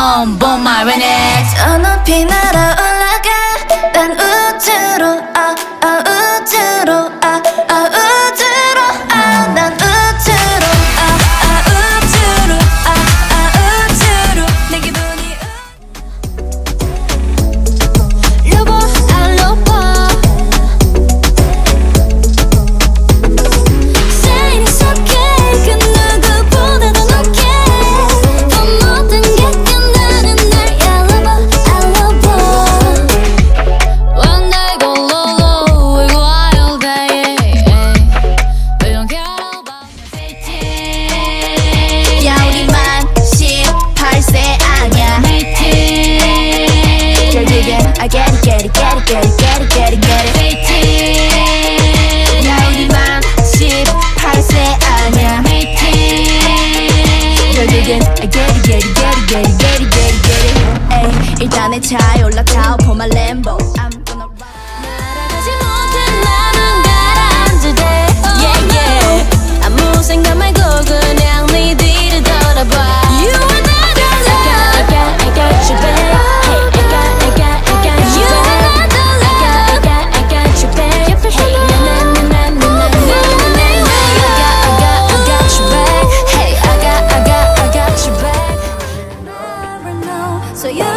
Um, bon marinette. 어, 높이 날아오. Get it get it get it get it 18 야 우리만 18세 아냐 18 결국엔 I get it get it get it get it get it get it, get it. 에이 일단의 차에 올라 So you